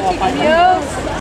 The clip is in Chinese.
好的。